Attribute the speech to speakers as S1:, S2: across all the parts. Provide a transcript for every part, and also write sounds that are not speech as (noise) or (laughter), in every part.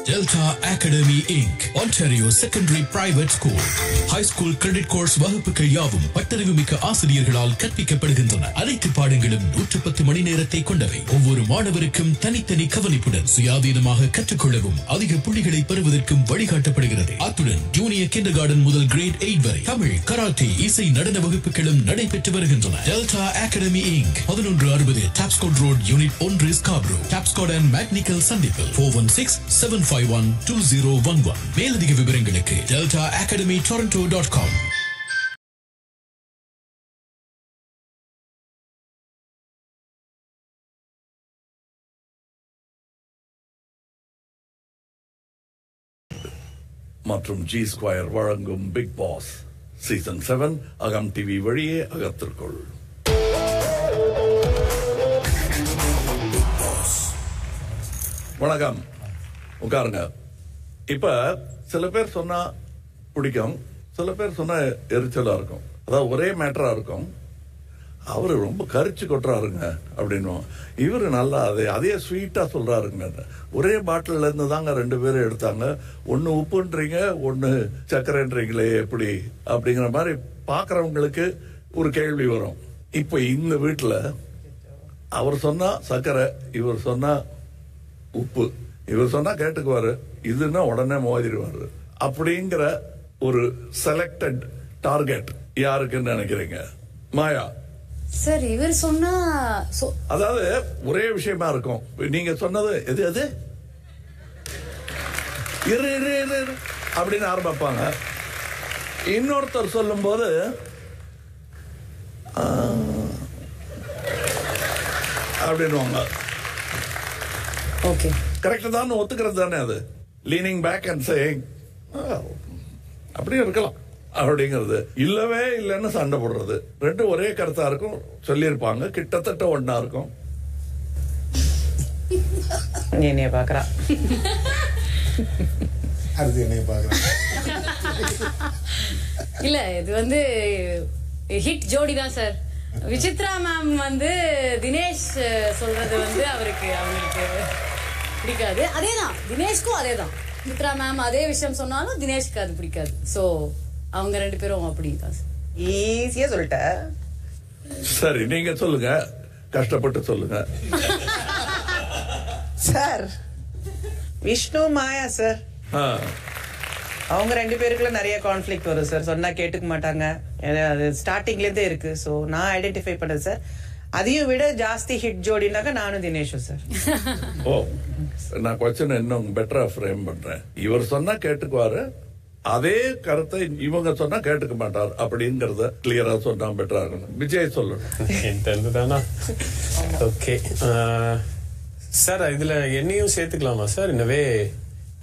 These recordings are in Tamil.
S1: Delta Academy Inc. Ontario Secondary Private School. High School Credit Course வகுப்புகள் யாவும் பட்டறிவு மிக்க ஆசிரியர்களால் கற்பிக்கப்படுகின்றன. அனைத்து பாடங்களும் நூற்று பத்து மணி நேரத்தை கொண்டவை. ஒவ்வொரு மாணவருக்கும் தனித்தனி கவனிப்புடன் சுயாதீனமாக கற்றுக்கொள்ளவும் அதிக புள்ளிகளை பெறுவதற்கும் வழிகாட்டப்படுகிறது. அத்துடன் ஜூனியர் கிண்டர் கார்டன் முதல் கிரேட் எயிட் வரை தமிழ் கராத்தே இசை நடன வகுப்புகளும் நடைபெற்று வருகின்றன. டெல்டா அகாடமி இங்க் பதினொன்று அறுபது டாப்ஸ்கோட் ரோட் யூனிட் ஒன்று ஸ்காப்ரோ டாப்ஸ்கோட் அண்ட் மேக்னிக்கல் சந்திப்பு four one six seven five one two zero one one மேலதிக விவரங்களுக்கு Delta academy Toronto dot com
S2: மற்றும் ஜி ஸ்கொயர் வழங்கும் பிக் பாஸ் சீசன் செவன் அகம் டிவி வழியே அகத்திற்குள் வணக்கம். உட்காருங்க. இப்ப சில பேர் சொன்னா பிடிக்கும். சில பேர் சொன்னா எரிச்சலா இருக்கும். அதாவது ஒரே மேட்டரா இருக்கும். அவர் ரொம்ப கரிச்சு கொட்டுறாருங்க அப்படின்னும் இவர் நல்லா அதே அதே ஸ்வீட்டா சொல்றாருங்க. ஒரே பாட்டில்ல இருந்து தாங்க ரெண்டு பேரும் எடுத்தாங்க. ஒன்னு உப்புன்றீங்க ஒன்னு சர்க்கரைன்றீங்களே எப்படி? அப்படிங்கிற மாதிரி பாக்குறவங்களுக்கு ஒரு கேள்வி வரும். இப்ப இந்த வீட்டுல அவர் சொன்னா சர்க்கரை இவர் சொன்னா உப்பு. இவர் சொன்னா கேட்டுக்குவாரு. இதுன்னா உடனே மோதிடுவாரு. அப்படிங்கிற ஒரு செலக்டட் டார்கெட் யாருக்குன்னு நினைக்கிறீங்க? மாயா.
S3: சார் இவர் சொன்னா
S2: அதாவது ஒரே விஷயமா இருக்கும். நீங்க சொன்னது எது எது? இரு இரு இரு அப்படின்னு ஆரம்பிப்பாங்க. இன்னொருத்தர் சொல்லும்போது ஆ, அப்படின்னுவாங்க.
S3: ஓகே.
S2: கரெக்ட் தான் ஒத்துக்கிறது தானே அது? லீனிங் பேக் அண்ட் சேயிங் அப்படியும் இருக்கலாம். அப்படிங்கிறது. இல்லவே இல்லைன்னு சண்டை போடுறது. ரெண்டும் ஒரே கருத்தா இருக்கும். சொல்லியிருப்பாங்க. கிட்டத்தட்ட ஒண்ணா இருக்கும்.
S4: என்னைய பாக்குறா
S5: அடுத்து என்னைய பார்க்கலாம்
S3: இல்ல இது வந்து ஹிட் ஜோடி தான் சார் விசித்ரா மேம் வந்து தினேஷ் சொல்றது வந்து அவருக்கு அவங்களுக்கு பிடிக்காது. அதேதான் தினேஷ்க்கும் அதேதான். விசித்ரா மேம் அதே விஷயம் சொன்னாலும் தினேஷ்க்கு அது பிடிக்காது. சோ அவங்க ரெண்டு பேரும் அப்படிதான் சார்
S4: ஈஸியா சொல்லிட்ட.
S2: சரி நீங்க சொல்லுங்க. கஷ்டப்பட்டு சொல்லுங்க.
S4: Sir Vishnu Maya sir.
S2: ஆ,
S4: அவங்க ரெண்டு பேருக்குள்ள நிறைய கான்ஃபிளிக் வரும் சார். சொன்னா கேட்டுக்க மாட்டாங்க. ஏன்னா அது ஸ்டார்டிங்ல இருந்தே இருக்கு. சோ நான் ஐடென்டிஃபை பண்ணது சார். அதையும் விட ஜாஸ்தி ஹிட் ஜோடினாக்க நானும் தினேஷும் சார்
S2: ஓ நான் கொஸ்டின் இன்னும் பெட்டரா ஃப்ரேம் பண்றேன். இவர் சொன்னா கேட்டுக்குவாரு. அதே கருத்தை இவங்க சொன்னா கேட்டுக்க மாட்டார் அப்படிங்கறத கிளியரா சொன்னா பெட்டரா இருக்கணும். விஜய் சொல்லணும்.
S6: ஓகே சார் இதுல என்னையும் சேர்த்துக்கலாமா சார் இன்னவே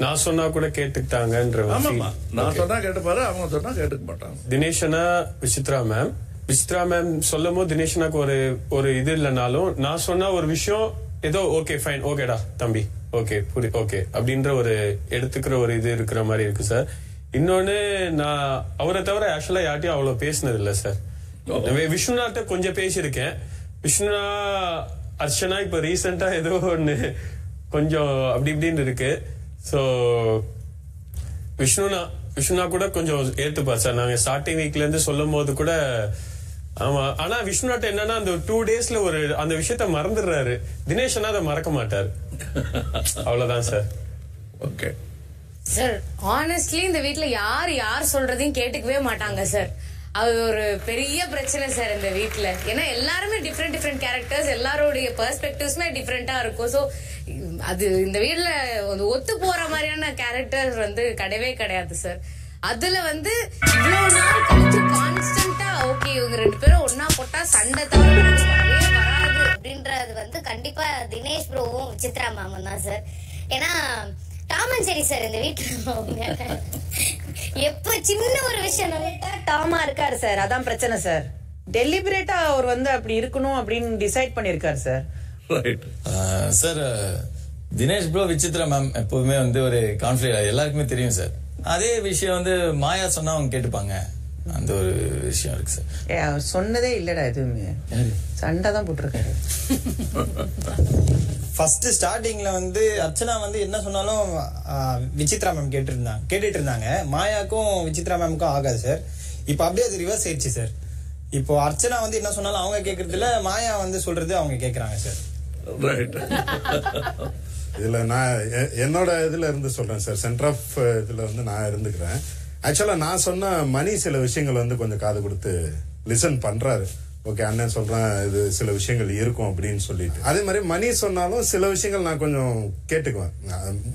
S6: நான் சொன்னா கூட கேட்டுக்கிட்டாங்கன்ற.
S2: நான். சொன்னா கேட்டுப்பாரு அவங்க சொன்னா கேட்டுக்க மாட்டாங்க.
S6: தினேஷனா விசித்ரா மேம் விசித்ரா மேம் சொல்லும் போது தினேஷனாக்கு ஒரு ஒரு இது இல்லைனாலும் நான் சொன்ன ஒரு விஷயம் ஏதோ ஓகே ஃபைன் ஓகேடா தம்பி. ஓகே புரி ஓகே அப்படின்ற ஒரு எடுத்துக்கிற ஒரு இது இருக்கிற மாதிரி இருக்கு சார் இன்னொன்னு நான் அவரை தவிர ஆக்சுவலா யார்ட்டையும் அவ்வளவு பேசினது இல்ல சார் எனவே விஷ்ணுநாட்ட கொஞ்சம் பேசியிருக்கேன். விஷ்ணுனா அர்ச்சனா இப்ப ரீசெண்டா ஏதோ ஒண்ணு கொஞ்சம் அப்படி இப்படின்னு இருக்கு. சோ விஷ்ணுனா விஷ்ணுனா கூட கொஞ்சம் ஏத்துப்பார் சார் நாங்க ஸ்டார்டிங் வீக்ல இருந்து சொல்லும் போது கூட ஆமா. ஆனா விஷ்ணுநாட்ட என்னன்னா அந்த டூ டேஸ்ல ஒரு அந்த விஷயத்த மறந்துடுறாரு. தினேஷனா அதை மறக்க மாட்டார். அவ்வளவுதான் சார்
S2: ஓகே
S3: சார் ஆனஸ்ட்லி இந்த வீட்ல யார் யார் சொல்றதையும் கேட்டுக்கவே மாட்டாங்க சார் அது ஒரு பெரிய பிரச்சனை சார் இந்த வீட்ல. ஏன்னா எல்லாருமே டிஃப்ரெண்ட் டிஃப்ரெண்ட் கேரக்டர்ஸ் எல்லாருடைய பெர்ஸ்பெக்டிவ்ஸ்மே டிஃப்ரெண்டா இருக்கும். சோ அது இந்த வீட்ல ஒரு ஒத்து போற மாதிரியான கேரக்டர் வந்து கிடையவே கிடையாது சார் அதுல வந்து இவ்வளவு நாள் கழிச்சு கான்ஸ்டன்டா ஓகே இவங்க ரெண்டு பேரும் ஒன்னா போட்டா சண்டை தவிர வராது
S7: அப்படின்றது வந்து கண்டிப்பா தினேஷ் ப்ரோவும் சித்ரா மேமும் தான் சார் ஏன்னா டாமன் சரி சார் இந்த வீட்டுல எப்ப சின்ன ஒரு விஷயம்
S4: டாமா இருக்காரு சார் அதான் பிரச்சனை சார் டெலிபரேட்டா அவர் வந்து அப்படி இருக்கணும் அப்படின்னு டிசைட் பண்ணிருக்காரு sir
S2: right
S8: sir Dinesh bro Vichitra ma'am எப்போதுமே வந்து ஒரு கான்ஃபிளிக் எல்லாருக்குமே தெரியும் சார் அதே விஷயம் வந்து மாயா சொன்னா அவங்க கேட்டுப்பாங்க. அந்த ஒரு விஷயம் இருக்கு சார்.
S4: அவர் சொன்னதே இல்லடா எதுவுமே. சண்டை தான் போட்டிருக்காரு.
S5: ஃபர்ஸ்ட் ஸ்டார்டிங்ல வந்து அர்ச்சனா வந்து என்ன சொன்னாலும் விசித்ரா மேம் கேட்டு இருந்தாங்க கேட்டுட்டு இருந்தாங்க மாயாக்கும் விசித்ரா மேமுக்கும் ஆகாது சார். இப்போ அப்படியே அது ரிவர்ஸ் ஆயிடுச்சு சார். இப்போ அர்ச்சனா வந்து என்ன சொன்னாலும் அவங்க கேட்கறதுல மாயா வந்து சொல்றது அவங்க கேக்குறாங்க சார்.
S2: ரைட் (laughs)
S9: இதில் நான் எ- என்னோட இதில் இருந்து சொல்கிறேன் சார். சென்டர் ஆஃப் இதில் வந்து நான் இருந்துக்கிறேன். ஆக்சுவலாக நான் சொன்ன மணி சில விஷயங்கள் வந்து கொஞ்சம் காது கொடுத்து லிசன் பண்ணுறாரு ஓகே அண்ணன் சொல்கிறேன் இது சில விஷயங்கள் இருக்கும் அப்படின்னு சொல்லிட்டு. அதே மாதிரி மணி சொன்னாலும் சில விஷயங்கள் நான் கொஞ்சம் கேட்டுக்குவேன்.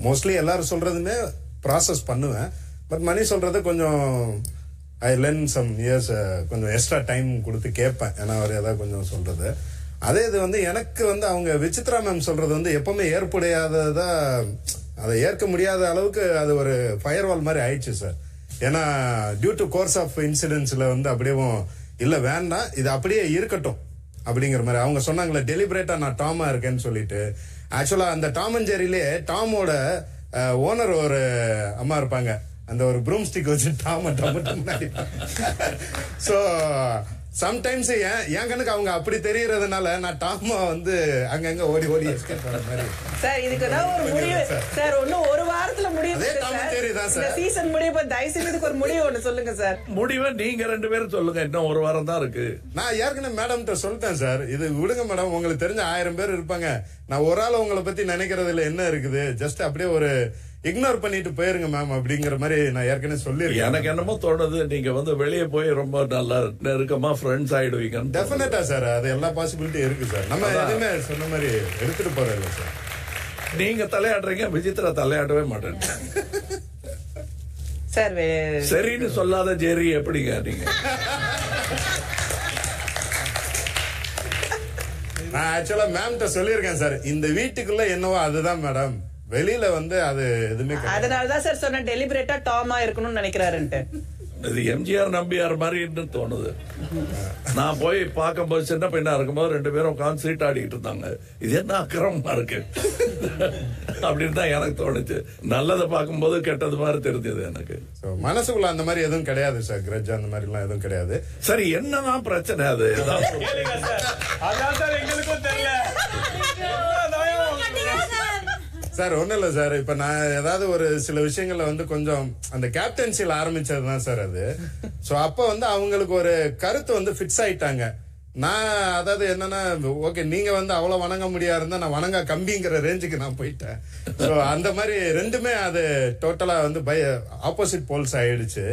S9: மோஸ்ட்லி எல்லாரும் சொல்கிறதுமே ப்ராசஸ் பண்ணுவேன். பட் மணி சொல்கிறத கொஞ்சம் ஐ லென் சம் இயர்ஸ் கொஞ்சம் எக்ஸ்ட்ரா டைம் கொடுத்து கேட்பேன். ஏன்னா அவர் ஏதாவது கொஞ்சம் சொல்கிறது அதே இது வந்து எனக்கு வந்து அவங்க விசித்ரா மேம் சொல்றது வந்து எப்பவுமே ஏற்புடையாததா அதை ஏற்க முடியாத அளவுக்கு அது ஒரு ஃபயர்வால் மாதிரி ஆயிடுச்சு சார் ஏன்னா டியூ டு கோர்ஸ் ஆஃப் இன்சிடென்ட்ஸில் வந்து அப்படியே இல்லை வேண்டாம் இது அப்படியே இருக்கட்டும் அப்படிங்கிற மாதிரி. அவங்க சொன்னாங்களே டெலிபரேட்டாக நான் டாமாக இருக்கேன்னு சொல்லிட்டு. ஆக்சுவலாக அந்த டாம் அண்ட் ஜெரிலே டாமோட ஓனர் ஒரு அம்மா இருப்பாங்க. அந்த ஒரு ப்ரூம் ஸ்டிக் வச்சு டாம டாம ஸோ சம்டைம்ஸ் என் என் கணக்கு அவங்க அப்படி தெரியறதுனால நான் டாமா வந்து அங்கங்க ஓடி ஓடி எஸ்கேப் பண்ண மாதிரி.
S4: சார் இதுக்கு ஏதாவது ஒரு முடிவு. சார். இன்னும் ஒரு வாரத்துல முடிவு
S9: அதே
S4: இருக்கு
S9: Tom and
S4: சார்.
S9: தான்.
S4: சீசன் முடிவு தயவு செய்து இதுக்கு ஒரு முடிவு ஒண்ணு சொல்லுங்க சார்.
S2: முடிவை நீங்க ரெண்டு பேரும் சொல்லுங்க. இன்னும் ஒரு வாரம் தான் இருக்கு.
S9: நான் ஏற்கனவே மேடம்கிட்ட சொல்லிட்டேன் சார். இது விடுங்க மேடம் உங்களுக்கு தெரிஞ்ச ஆயிரம் பேர் இருப்பாங்க. நான் ஒரு ஆள் உங்களை பத்தி நினைக்கிறதுல என்ன இருக்குது? ஜஸ்ட் அப்படியே ஒரு இக்னோர் பண்ணிட்டு போயிருங்க மேம் அப்படிங்கிற மாதிரி நான் ஏற்கனவே சொல்லியிருக்கேன்.
S2: எனக்கு என்னமோ தோணுது நீங்க வந்து வெளியே போய் ரொம்ப நல்லா நெருக்கமா ஃப்ரெண்ட்ஸ் ஆயிடுவீங்கன்னு
S9: டெஃபினட்டா சார் அது எல்லா பாசிபிலிட்டி இருக்கு சார் நம்ம எதுவுமே சொன்ன மாதிரி எடுத்துட்டு போறது இல்லை சார்
S2: நீங்க தலையாடுறீங்க விசித்ரா தலையாடவே மாட்டேன்.
S4: சார் வே-
S2: சரின்னு சொல்லாத ஜெரி எப்படிங்க நீங்க?
S9: நான் ஆக்சுவலா மேம்கிட்ட சொல்லியிருக்கேன் சார் இந்த வீட்டுக்குள்ள என்னவோ அதுதான் மேடம் வெளியில வந்து அது எதுவுமே.
S4: அதனாலதான் சார் சொன்னேன் டெலிபரேட்டா டாமா இருக்கணும்னு நினைக்கிறாருன்ட்டு.
S2: இது எம்ஜிஆர் நம்பியார் மாதிரின்னு தோணுது. நான் போய் பார்க்கும்போது சின்ன பையனா இருக்கும்போது ரெண்டு பேரும் உட்காந்து சீட் ஆடிக்கிட்டு இருந்தாங்க. இது என்ன அக்கிரமமா இருக்கு? அப்படின்னு தான் எனக்கு தோணுச்சு. நல்லதை பார்க்கும்போது கெட்டது மாதிரி தெரிஞ்சது எனக்கு.
S9: மனசுக்குள்ள அந்த மாதிரி எதுவும் கிடையாது சார். கிரட்ஜ் அந்த மாதிரி எல்லாம் எதுவும் கிடையாது.
S2: சரி என்னதான் பிரச்சனை அது? ஏதாவது
S6: கேளுங்க சார். அதான் சார் எங்களுக்கும் தெரியல.
S9: சார் ஒண்ணும் இல்ல சார். இப்ப நான் ஏதாவது ஒரு சில விஷயங்கள்ல வந்து கொஞ்சம் அந்த கேப்டன்சியில் ஆரம்பிச்சது தான் சார் அது. சோ அப்ப வந்து அவங்களுக்கு ஒரு கருத்து வந்து ஃபிக்ஸ் ஆயிட்டாங்க. நான் அதாவது என்னன்னா ஓகே நீங்க வந்து அவ்வளவு வணங்க முடியா இருந்தா நான் வணங்க கம்பிங்கிற ரேஞ்சுக்கு நான் போயிட்டேன். சோ அந்த மாதிரி ரெண்டுமே அது டோட்டலா வந்து பை ஆப்போசிட் போல்ஸ் ஆயிடுச்சு.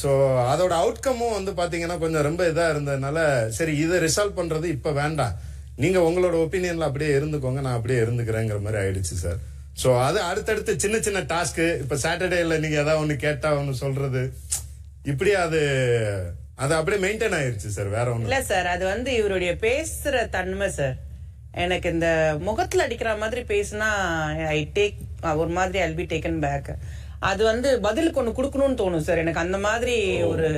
S9: ஸோ அதோட அவுட்கமும் வந்து பாத்தீங்கன்னா கொஞ்சம் ரொம்ப இதா இருந்ததுனால சரி இதை ரிசால்வ் பண்றது இப்ப வேண்டாம். நீங்க உங்களோட ஒப்பீனியன்ல அப்படியே இருந்துக்கோங்க நான் அப்படியே இருந்துக்கிறேங்கிற மாதிரி ஆயிடுச்சு சார். சோ அது அடுத்தடுத்து சின்ன சின்ன டாஸ்க் இப்ப சாட்டர்டேல நீங்க ஏதாவது ஒண்ணு கேட்டா ஒண்ணு சொல்றது. இப்படியே அது அது அப்படியே மெயின்டைன் ஆயிருச்சு சார் வேற ஒண்ணு
S4: இல்ல சார் அது வந்து இவருடைய பேசுற தன்மை சார் எனக்கு இந்த முகத்துல அடிக்கிற மாதிரி பேசினா ஐ டேக் ஒரு மாதிரி ஐல் பி டேக்கன் பேக் அது வந்து பதிலுக்கு ஒண்ணு கொடுக்கணும்னு தோணும் சார் எனக்கு அந்த மாதிரி ஒரு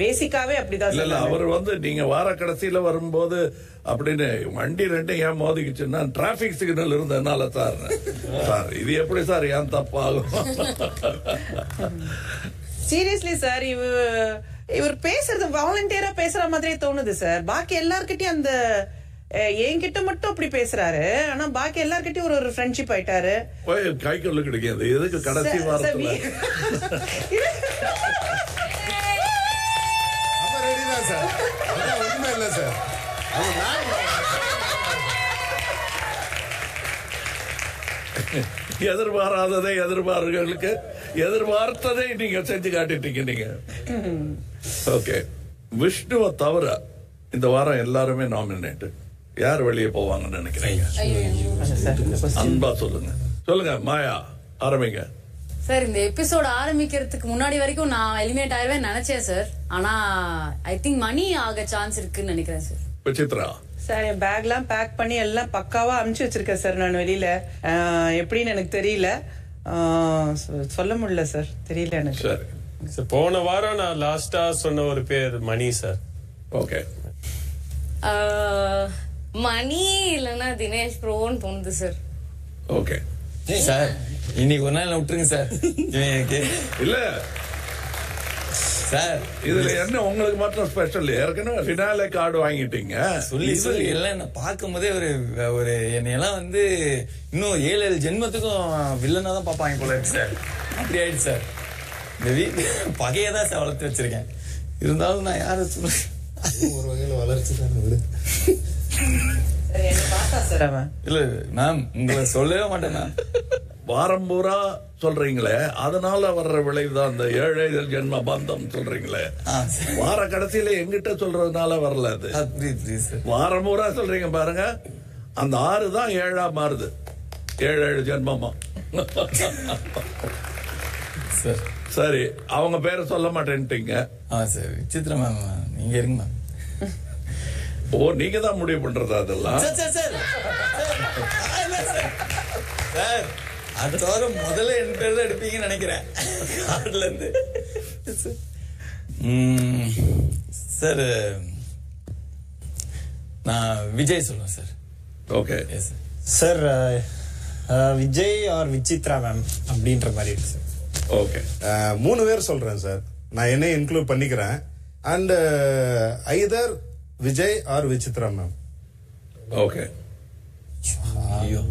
S4: பேசிக்காவே அப்படிதான்
S2: இல்ல. அவர் வந்து நீங்க வார கடைசியில வரும்போது அப்படின்னு வண்டி ரெண்டும் ஏன் மோதிக்குச்சுன்னா டிராபிக் சிக்னல் இருந்ததுனால சார் சார் இது எப்படி சார் ஏன் தப்பாகும்?
S4: சீரியஸ்லி சார் இவ இவர் பேசுறது வாலண்டியரா பேசுற மாதிரியே தோணுது சார் பாக்கி எல்லார்கிட்டயும் அந்த என்கிட்ட மட்டும் அப்படி பேசுறாரு. ஆனா பாக்கி எல்லார்கிட்டயும் ஒரு ஒரு ஃப்ரெண்ட்ஷிப் ஆயிட்டாரு.
S2: கை கொள்ளு கிடைக்காது. எதுக்கு கடைசி வாரத்துல? (laughs)
S9: சார். அதான் உண்மை இல்ல சார்.
S2: எதிர்பாராததை எதிர்பார்களுக்கு எதிர்பார்த்ததை நீங்க செஞ்சு காட்டிட்டீங்க நீங்க. ஓகே. விஷ்ணுவை தவிர இந்த வாரம் எல்லாருமே நாமினேட் யார் வெளியே போவாங்கன்னு நினைக்கிறீங்க? அன்பா சொல்லுங்க. சொல்லுங்க மாயா ஆரம்பிங்க.
S10: சார் இந்த எபிசோட் ஆரம்பிக்கிறதுக்கு முன்னாடி வரைக்கும் நான் எலிமினேட் ஆயிருவேன் நினைச்சேன் சார். ஆனா ஐ திங்க் மணி ஆக சான்ஸ் இருக்குன்னு நினைக்கிறேன் சார்.
S2: விசித்ரா.
S4: சார் என் பேக்லாம் பேக் பண்ணி எல்லாம் பக்காவா அமுச்சு வச்சிருக்கேன் சார் நான் வெளியில. எப்படின்னு எனக்கு தெரியல. சொல்ல முடியல சார். தெரியல எனக்கு.
S2: சரி.
S6: சார் போன வாரம் நான் லாஸ்டா சொன்ன ஒரு பேர் மணி சார்.
S2: ஓகே.
S3: மணி இல்லைன்னா தினேஷ் ப்ரோன்னு தோணுது சார்.
S2: ஓகே.
S8: சார் இன்னைக்கு ஒரு நாள் விட்டுருங்க சார்.
S2: இல்ல.
S8: சார்
S2: இதுல என்ன உங்களுக்கு மட்டும் ஸ்பெஷல் ஏற்கனவே ஃபினாலே கார்டு வாங்கிட்டீங்க.
S8: சொல்லி
S2: இது-
S8: சொல்லி எல்லாம் என்ன பார்க்கும் போதே ஒரு ஒரு என்னையெல்லாம் வந்து இன்னும் ஏழு ஏழு ஜென்மத்துக்கும் வில்லனா தான் பார்ப்பாங்க போல இருக்கு சார். அப்படி ஆயிடுச்சு சார். இந்த வீட்டு பகையை தான் சார் வளர்த்து வச்சிருக்கேன். இருந்தாலும் நான் யாரை சொல்றேன்
S5: ஒரு வகையில வளர்ச்சி தான்
S8: இல்ல மேம் உங்களை சொல்லவே மாட்டேன் மேம்
S2: வாரம் பூரா சொல்றீங்களே அதனால வர்ற விளைவு தான் அந்த ஏழை ஜென்ம பந்தம் சொல்றீங்களே.
S8: ஆ சரி.
S2: வார கடைசியில எங்கிட்ட சொல்றதுனால வரல அது. வாரம் பூரா சொல்றீங்க பாருங்க அந்த ஆறு தான் ஏழா மாறுது. ஏழு ஏழு ஜென்மமா.
S8: சார்.
S2: சரி அவங்க பேரை சொல்ல மாட்டேன்ட்டீங்க.
S8: ஆ சார். விசித்ரா மேம் நீங்க இருங்க மேம்
S2: ஓ நீங்க தான் முடிவு பண்றது அதெல்லாம்?
S8: சார் அடுத்த வாரம் முதல்ல என் பேர் தான் எடுப்பீங்கன்னு நினைக்கிறேன். கார்டுல இருந்து. சார் நான் விஜய் சொல்லுவேன் sir.
S2: Okay.
S8: Sir
S5: sir Vijay or Vichitra ma'am அப்படின்ற மாதிரி இருக்கு சார்.
S2: ஓகே.
S9: மூணு பேர் சொல்றேன் சார். நான் என்ன இன்க்ளூட் பண்ணிக்கிறேன். And either Vijay or Vichitra ma'am
S2: okay
S8: ஐயோ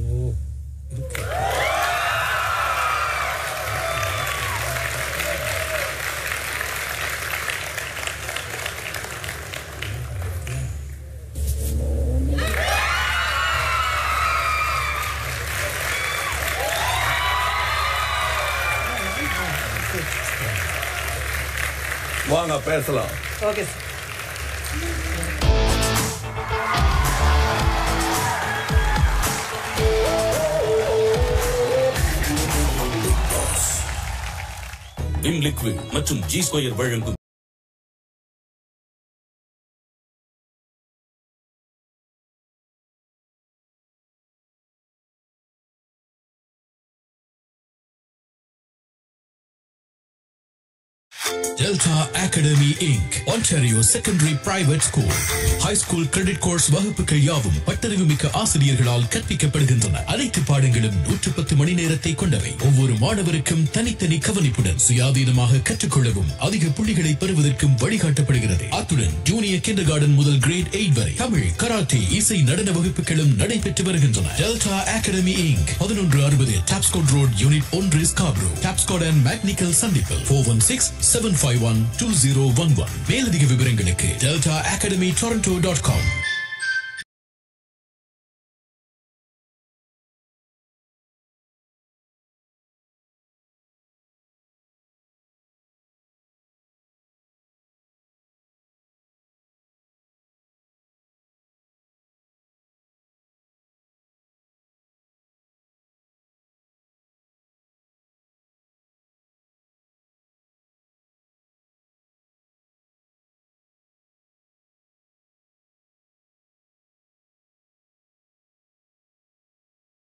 S2: வாங்க பேசலாம்.
S4: ஓகே சார்
S1: விம் லிக்விட் மற்றும் ஜி ஸ்கொயர் வழங்கும் Delta Academy Inc. Ontario Secondary Private School. High School Credit Course வகுப்புகள் யாவும் பட்டறிவு மிக்க ஆசிரியர்களால் கற்பிக்கப்படுகின்றன. அனைத்து பாடங்களும் நூற்று பத்து மணி நேரத்தை கொண்டவை. ஒவ்வொரு மாணவருக்கும் தனித்தனி கவனிப்புடன் சுயாதீனமாக கற்றுக்கொள்ளவும் அதிக புள்ளிகளை பெறுவதற்கும் வழிகாட்டப்படுகிறது. அத்துடன் ஜூனியர் கிண்டர் கார்டன் முதல் கிரேட் எயிட் வரை தமிழ் கராத்தே இசை நடன வகுப்புகளும் நடைபெற்று வருகின்றன. டெல்டா அகாடமி இங்க் பதினொன்று அறுபது டாப்ஸ்கோட் ரோட் யூனிட் ஒன்று ஸ்காப்ரோ டாப்ஸ்கோட் அண்ட் மேக்னிக்கல் சந்திப்பில். Four one six seven five one two zero one one மேலதிக விவரங்களுக்கு Delta academy Toronto dot com